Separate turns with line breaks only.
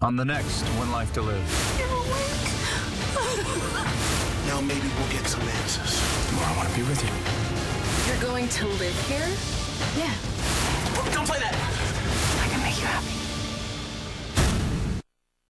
On the next One Life to Live.
Now maybe we'll get some answers.
Tomorrow I want to be with you.
You're going to live here?
Yeah.